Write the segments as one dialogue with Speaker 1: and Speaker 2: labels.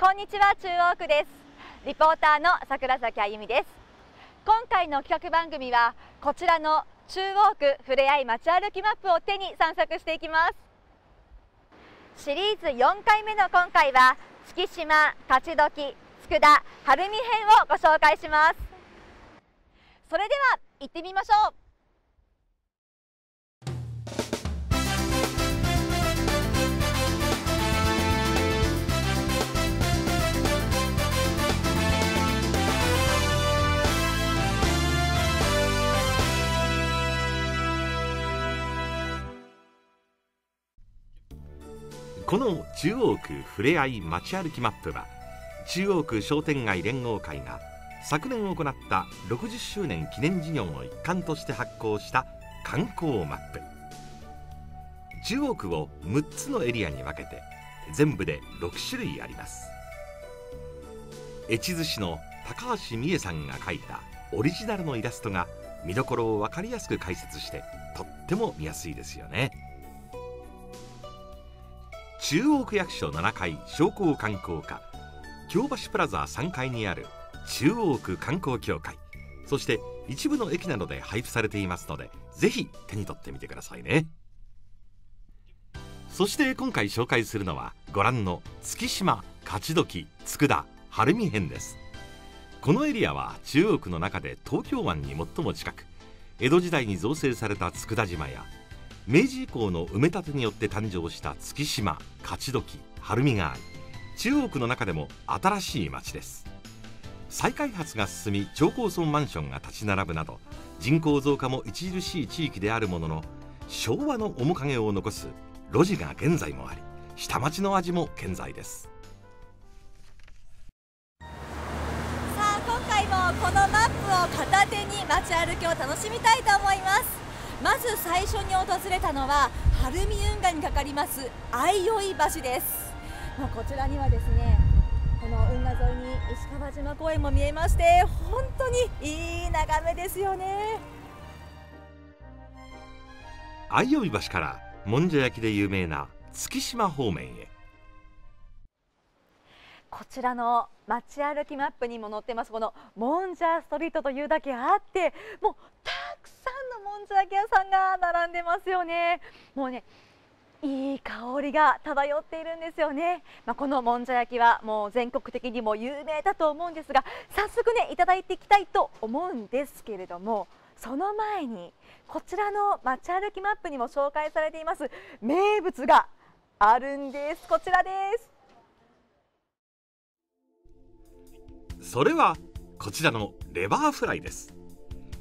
Speaker 1: こんにちは中央区です。リポーターの桜崎あゆみです。今回の企画番組はこちらの中央区ふれあい街歩きマップを手に散策していきます。シリーズ4回目の今回は月島、勝どき、佃、晴海編をご紹介します。それでは行ってみましょう。
Speaker 2: この中央区ふれあい街歩きマップは中央区商店街連合会が昨年行った60周年記念事業の一環として発行した観光マップ。中央区を6つのエリアに分けて全部で6種類あります。越津市の高橋美恵さんが描いたオリジナルのイラストが見どころを分かりやすく解説してとっても見やすいですよね。中央区役所7階商工観光課京橋プラザ3階にある中央区観光協会そして一部の駅などで配布されていますのでぜひ手に取ってみてくださいね。そして今回紹介するのはご覧の月島勝どき佃晴海編です。このエリアは中央区の中で東京湾に最も近く江戸時代に造成された佃島や明治以降の埋め立てによって誕生した月島勝どき晴海があり中央区の中でも新しい町です。再開発が進み超高層マンションが立ち並ぶなど人口増加も著しい地域であるものの昭和の面影を残す路地が現在もあり下町の味も健在です。
Speaker 1: さあ今回もこのマップを片手に街歩きを楽しみたいと思います。まず最初に訪れたのは晴海運河にかかります相生橋です。もうこちらにはですねこの運河沿いに石川島公園も見えまして本当にいい眺めですよね。
Speaker 2: 相生橋からもんじゃ焼きで有名な月島方面へ。
Speaker 1: こちらの街歩きマップにも載ってます。このもんじゃストリートというだけあってもうたんのもんじゃ焼き屋さんが並んでますよね。もうねいい香りが漂っているんですよね、まあ、このもんじゃ焼きはもう全国的にも有名だと思うんですが早速ねいただいていきたいと思うんですけれどもその前にこちらの街歩きマップにも紹介されています名物があるんです。こちらです。
Speaker 2: それはこちらのレバーフライです。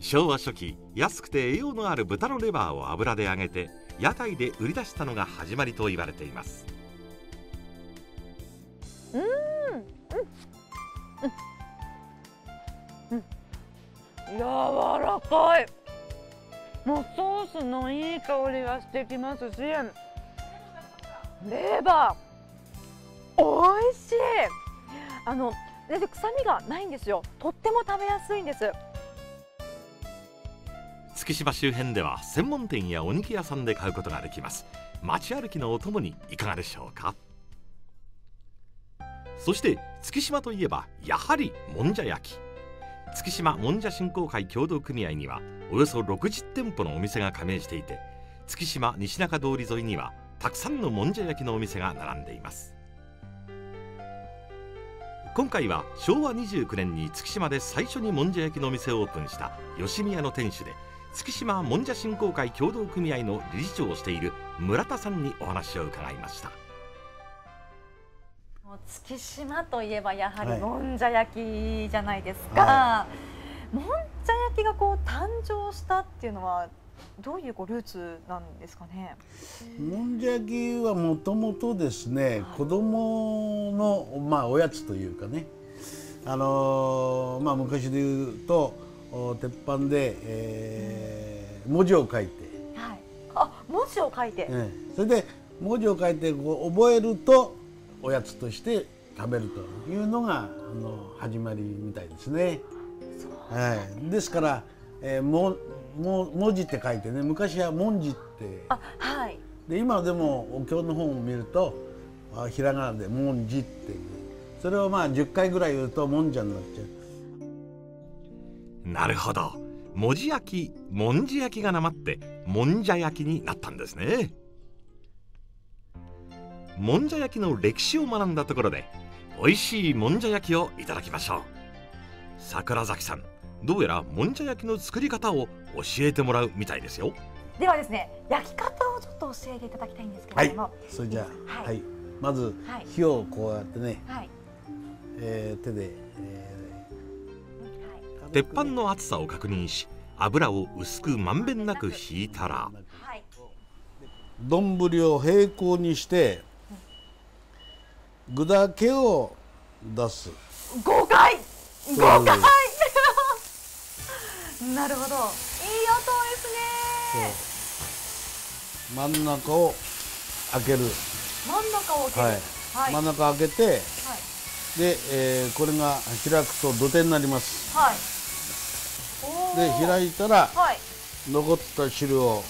Speaker 2: 昭和初期安くて栄養のある豚のレバーを油で揚げて屋台で売り出したのが始まりと言われています。
Speaker 1: うんうんうん柔らかい。もうソースのいい香りがしてきますしレバー。美味しい。あの全然臭みがないんですよ。とっても食べやすいんです。
Speaker 2: 月島周辺では専門店やお肉屋さんで買うことができます。街歩きのお供にいかがでしょうか？そして月島といえばやはりもんじゃ焼き。月島もんじゃ振興会協同組合にはおよそ60店舗のお店が加盟していて月島西中通り沿いにはたくさんのもんじゃ焼きのお店が並んでいます。今回は昭和29年に月島で最初にもんじゃ焼きのお店をオープンした吉宮の店主で月島もんじゃ振興会協同組合の理事長をしている村田さんにお話を伺いました。
Speaker 1: 月島といえばやはりもんじゃ焼きじゃないですか、はい、もんじゃ焼きがこう誕生したっていうのはどういうこうルーツなんですかね？
Speaker 3: もんじゃ焼きはもともとですね、はい、子供のまあおやつというかね、あのー、まあ昔で言うと鉄板で、えー、文字を書いて、
Speaker 1: はい、あ文字を書いて、
Speaker 3: ね、それで文字を書いてこう覚えるとおやつとして食べるというのがあの始まりみたいですね。はい、ですから、えー、もも文字って書いてね昔は文字って。
Speaker 1: あ、はい、
Speaker 3: で今でもお経の本を見るとあひらがなで文字っていう。それをまあ10回ぐらい言うともんじゃになっちゃ
Speaker 2: うなるほど。文字焼きもんじ焼きがなまってもんじゃ焼きになったんですね。もんじゃ焼きの歴史を学んだところで美味しいもんじゃ焼きをいただきましょう。桜崎さんどうやらもんじゃ焼きの作り方を教えてもらうみたいですよ。
Speaker 1: ではですね焼き方をちょっと教えていただきたいんですけれども、はい、
Speaker 3: それじゃあ、はい、はい、まず火をこうやってね、はい、えー、手で、え
Speaker 2: ー、鉄板の厚さを確認し油を薄くまんべんなく引いたら。
Speaker 3: 丼、を平行にして具だけを出す。
Speaker 1: 5回5回なるほど。いい音です
Speaker 3: ね。真ん中を開ける。
Speaker 1: 真ん中を開ける、はい。
Speaker 3: はい、真ん中開けて、はい、で、えー、これが開くと土手になります、はい、で開いたら、はい、残った汁を、はい。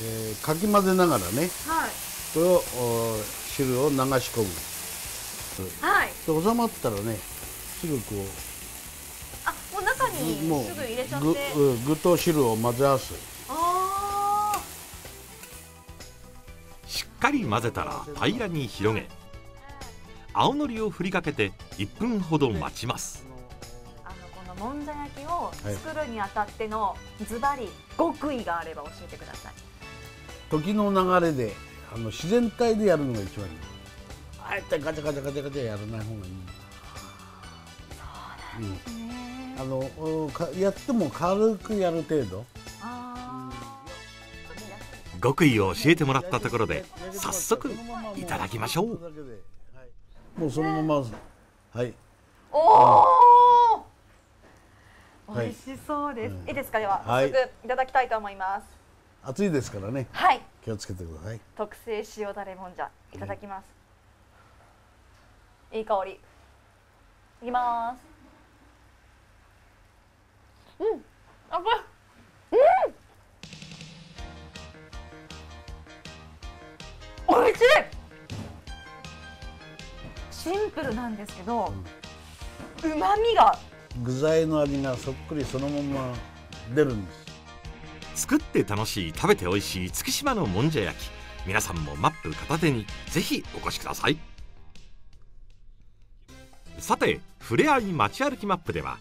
Speaker 3: えー、かき混ぜながらね、はい、これを汁を流し込む、はい、で収まったらねすぐこう
Speaker 1: あもう中にすぐ入れちゃって。
Speaker 3: 具,、具と汁を混ぜ合わす。
Speaker 2: しっかり混ぜたら平らに広げ青のりを振りかけて1分ほど待ちます
Speaker 1: のもんじゃ焼きを作るにあたってのズバリ極意があれば教えてください。
Speaker 3: 時の流れであの自然体でやるのが一番いい。あえてガチャガチャガチャガチャやらない方がいい。
Speaker 1: そうなんですね、
Speaker 3: うん、あのかやっても軽くやる程度。
Speaker 2: 極意を教えてもらったところで早速いただきましょう。
Speaker 3: もうそのままはい。
Speaker 1: おお、うん、美味しそうです、はい、いいですか？では早速いただきたいと思います、
Speaker 3: 暑いですからね。
Speaker 1: はい。
Speaker 3: 気をつけてください。
Speaker 1: 特製塩だれもんじゃいただきます。うん、いい香り。いきます。うん。あこれ。うん。美味しい。シンプルなんですけど、うま、みが
Speaker 3: 具材の味がそっくりそのまま出るんです。
Speaker 2: 作って楽しい食べて美味しい月島のもんじゃ焼き。皆さんもマップ片手にぜひお越しください。さてふれあい街歩きマップでは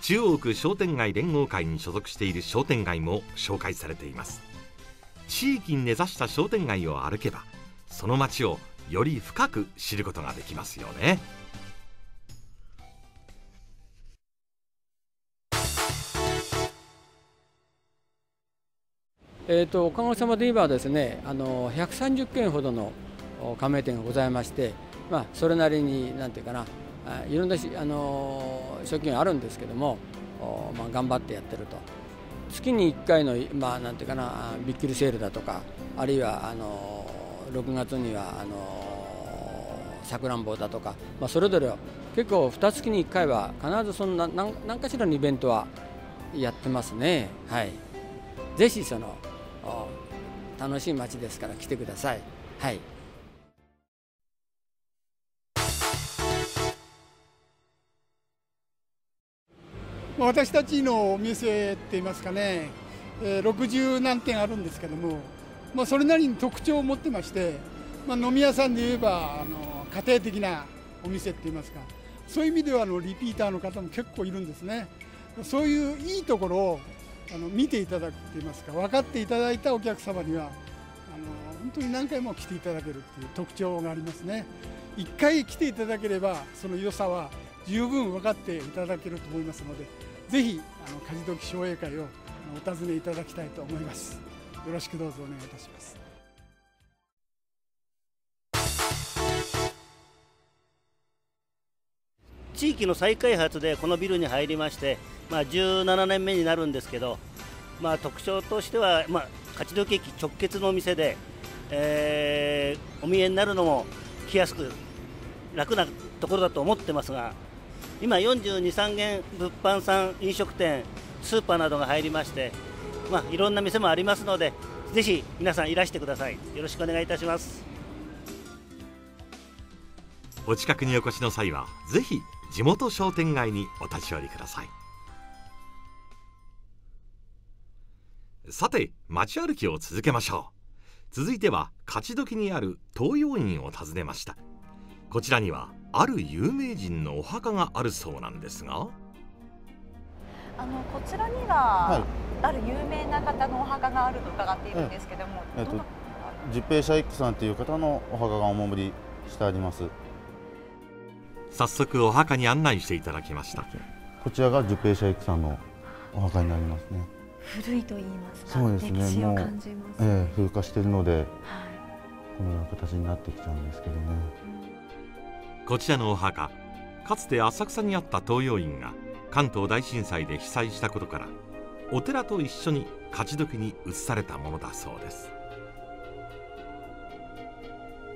Speaker 2: 中央区商店街連合会に所属している商店街も紹介されています。地域に根ざした商店街を歩けばその街をより深く知ることができますよね。
Speaker 4: えーと、おかげさまで今はですねあの130件ほどの加盟店がございまして、まあ、それなりになんていうかないろんなあの賞金あるんですけども、まあ、頑張ってやってると月に1回の、まあ、なんていうかなビックリセールだとかあるいはあの6月にはあのさくらんぼだとか、まあ、それぞれ結構2月に1回は必ずそんな何何かしらのイベントはやってますね。はい、ぜひその楽しい街ですから来てください。はい
Speaker 5: 私たちのお店って言いますかね、えー、60何店あるんですけども、まあ、それなりに特徴を持ってまして、まあ、飲み屋さんで言えばあの家庭的なお店って言いますかそういう意味ではあのリピーターの方も結構いるんですねそういういいところをあの見ていただくって言いますか？分かっていただいたお客様にはあの本当に何回も来ていただけるという特徴がありますね。1回来ていただければその良さは十分分かっていただけると思いますのでぜひあの梶時商栄会をお尋ねいただきたいと思います。よろしくどうぞお願いいたします。
Speaker 6: 地域の再開発でこのビルに入りましてまあ、17年目になるんですけど、まあ、特徴としては、まあ、勝どき駅直結のお店で、えー、お見えになるのも来やすく楽なところだと思ってますが今42、3軒物販さん飲食店スーパーなどが入りまして、まあ、いろんな店もありますのでぜひ皆さんいらしてください。よろしくお願いいたします。
Speaker 2: お近くにお越しの際はぜひ地元商店街にお立ち寄りください。さて街歩きを続けましょう。続いては勝どきにある東洋院を訪ねました。こちらにはある有名人のお墓があるそうなんですが。
Speaker 1: あのこちらには、ある有名な方のお墓があると伺っているんですけども、
Speaker 7: えっと十平社一家さんという方のお墓がお守りしてあります
Speaker 2: 早速お墓に案内していただきました。
Speaker 7: こちらが十平社一家さんのお墓になりますね。
Speaker 1: 古いと言いますか
Speaker 7: そうですね。
Speaker 1: 歴史を
Speaker 7: もう
Speaker 1: 感じます、
Speaker 7: ええ風化しているので
Speaker 1: はい。
Speaker 7: このような形になってきちゃうんですけどね。
Speaker 2: こちらのお墓かつて浅草にあった東洋院が関東大震災で被災したことからお寺と一緒に勝どきに移されたものだそうです。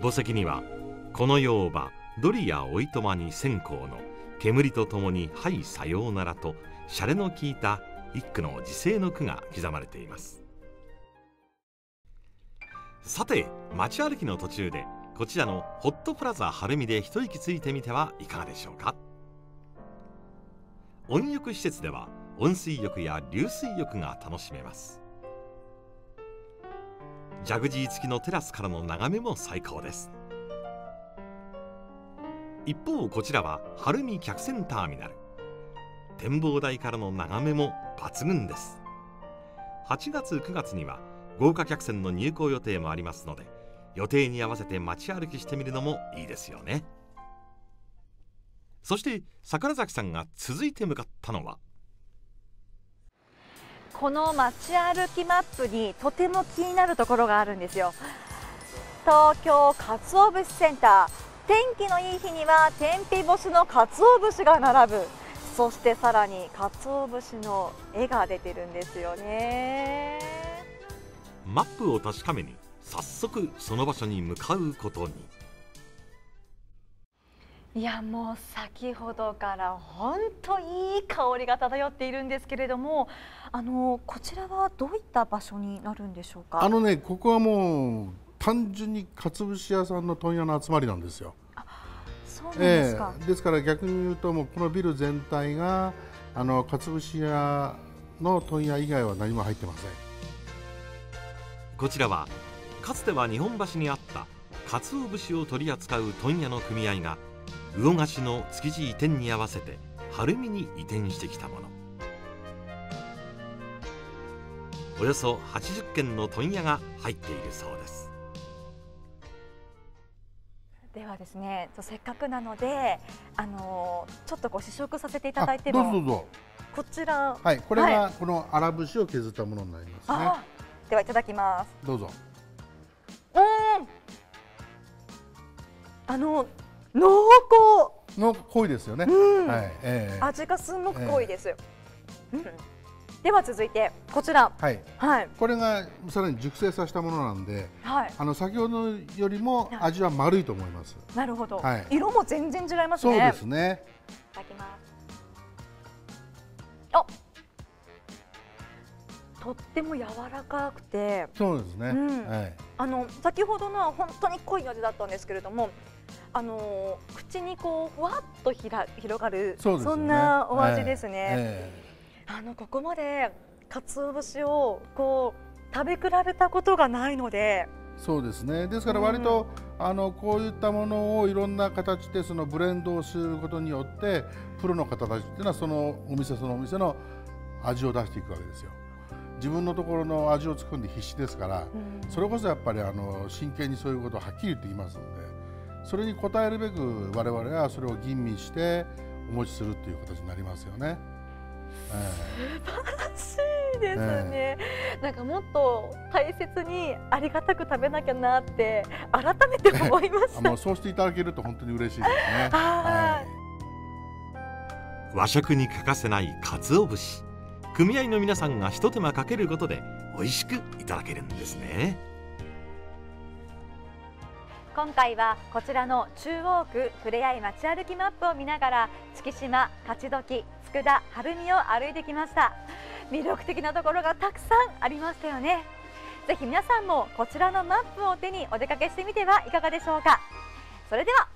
Speaker 2: 墓石には「この世場ドリやおいとまに線香の煙とともにはいさようなら」とシャレの効いた一句の時世の句が刻まれています。さて街歩きの途中でこちらのホットプラザ晴海で一息ついてみてはいかがでしょうか。温浴施設では温水浴や流水浴が楽しめます。ジャグジー付きのテラスからの眺めも最高です。一方こちらは晴海客船ターミナル。展望台からの眺めも抜群です。8月9月には豪華客船の入港予定もありますので予定に合わせて街歩きしてみるのもいいですよね。そして桜崎さんが続いて向かったのは。
Speaker 1: この街歩きマップにとても気になるところがあるんですよ。東京かつお節センター。天気のいい日には天日干しのかつお節が並ぶ。そしてさらにかつお節の絵が出てるんですよね。
Speaker 2: マップを確かめに早速その場所に向かうことに。
Speaker 1: いやもう先ほどから本当いい香りが漂っているんですけれどもあのこちらはどういった場所になるんでしょうか？
Speaker 8: あのねここはもう単純にかつ節屋さんの問屋の集まりなんですよ。
Speaker 1: ですか、
Speaker 8: ええ。ですから逆に言うともうこのビル全体があのかつ節屋の問屋以外は何も入ってません。
Speaker 2: こちらはかつては日本橋にあった鰹節を取り扱う問屋の組合が魚河岸の築地移転に合わせて晴海に移転してきたもの。およそ80軒の問屋が入っているそうです
Speaker 1: ですね。せっかくなのであのちょっとご試食させていただいても
Speaker 8: あどうぞどうぞ。
Speaker 1: こちら
Speaker 8: はい、これ
Speaker 1: は
Speaker 8: がこの荒節を削ったものになりますね。
Speaker 1: あではいただきます。
Speaker 8: どうぞ。
Speaker 1: うん。あの濃
Speaker 8: の濃いですよね。
Speaker 1: うん。
Speaker 8: はい、ええ。
Speaker 1: 厚味がすごく濃いです、うんでは続いてこちら。
Speaker 8: はい。
Speaker 1: はい。
Speaker 8: これがさらに熟成させたものなんで、
Speaker 1: はい。
Speaker 8: あの先ほどよりも味は丸いと思います。
Speaker 1: なるほど、
Speaker 8: はい。
Speaker 1: 色も全然違います
Speaker 8: そう
Speaker 1: ね
Speaker 8: ですね。
Speaker 1: いただきます。あとっても柔らかくて。
Speaker 8: そうですね。
Speaker 1: うん。
Speaker 8: はい。
Speaker 1: あの先ほどのは本当に濃い味だったんですけれどもあのー口にこうふわっとひら広がる
Speaker 8: ね。
Speaker 1: んなお味ですね、
Speaker 8: ええ
Speaker 1: あのここまで鰹節をこう食べ比べたことがないので
Speaker 8: そうですね。ですから割と、あのこういったものをいろんな形でそのブレンドをすることによってプロの方たちっていうのはそのお店そのお店の味を出していくわけですよ。自分のところの味を作るんで必死ですから、それこそやっぱりあの真剣にそういうことをはっきり言って言いますのでそれに応えるべく我々はそれを吟味してお持ちするっていう形になりますよね。え
Speaker 1: 素晴らしいですね、なんかもっと大切にありがたく食べなきゃなって改めて思いま
Speaker 8: え
Speaker 1: した。
Speaker 8: もうそうしていただけると本当に嬉しいですね。
Speaker 1: は
Speaker 2: 和食に欠かせない鰹節。組合の皆さんが一手間かけることで美味しくいただけるんですね
Speaker 1: 今回はこちらの中央区ふれあい街歩きマップを見ながら月島、勝どき、佃、晴海を歩いてきました。魅力的なところがたくさんありましたよね。ぜひ皆さんもこちらのマップを手にお出かけしてみてはいかがでしょうか。それでは